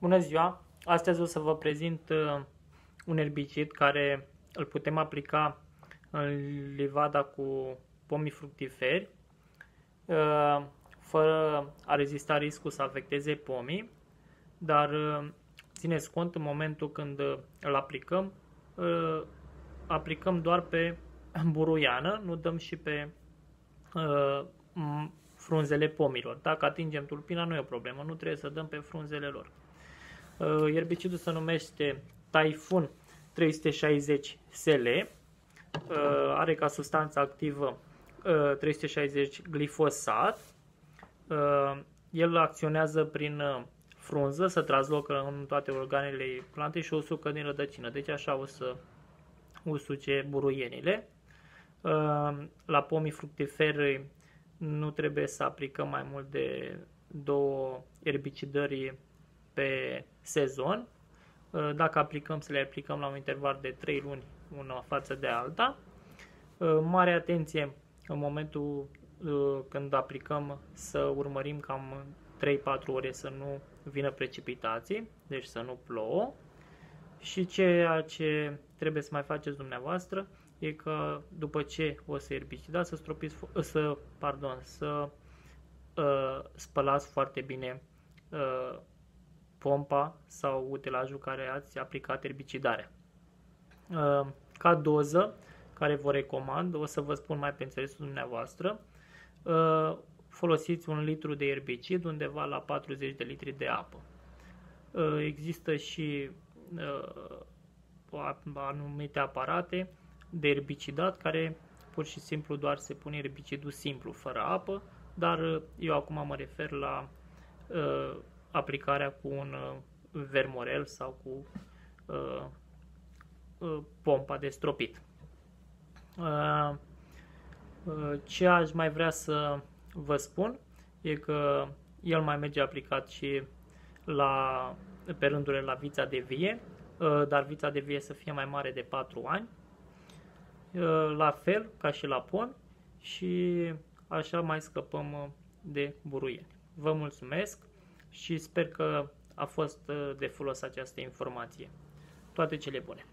Bună ziua! Astăzi o să vă prezint uh, un erbicid care îl putem aplica în livada cu pomii fructiferi uh, fără a rezista riscul să afecteze pomii, dar uh, țineți cont în momentul când îl aplicăm, aplicăm doar pe buruiană, nu dăm și pe frunzele pomilor. Dacă atingem tulpina, nu e o problemă, nu trebuie să dăm pe frunzele lor. Uh, erbicidul se numește Typhoon 360 SL, uh, are ca substanță activă 360 uh, glifosat, el acționează prin frunză, să translocă în toate organele plantei și usucă din rădăcină. Deci așa o să usuce buruienile. La pomii fructiferi nu trebuie să aplicăm mai mult de două erbicidări pe sezon. Uh, dacă aplicăm, să le aplicăm la un interval de 3 luni una față de alta. Uh, mare atenție în momentul uh, când aplicăm să urmărim cam 3-4 ore să nu vină precipitații, deci să nu plouă. Și ceea ce trebuie să mai faceți dumneavoastră e că după ce o să erbicidați, să stropiți, să, pardon, să uh, spălați foarte bine uh, pompa sau utilajul care ați aplicat erbicidarea. Uh, ca doză, care vă recomand, o să vă spun mai pe înțelesul dumneavoastră, uh, folosiți un litru de erbicid undeva la 40 de litri de apă. Uh, există și anumite aparate de erbicidat care pur și simplu doar se pune erbicidul simplu, fără apă, dar eu acum mă refer la aplicarea cu un uh, vermorel sau cu uh, uh, pompa de stropit. Uh, uh, ce aș mai vrea să vă spun e că el mai merge aplicat și la, pe rândurile la vița de vie, uh, dar vița de vie să fie mai mare de 4 ani, uh, la fel ca și la pom și așa mai scăpăm uh, de buruieni. Vă mulțumesc! Și sper că a fost uh, de folos această informație. Toate cele bune!